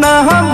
न हम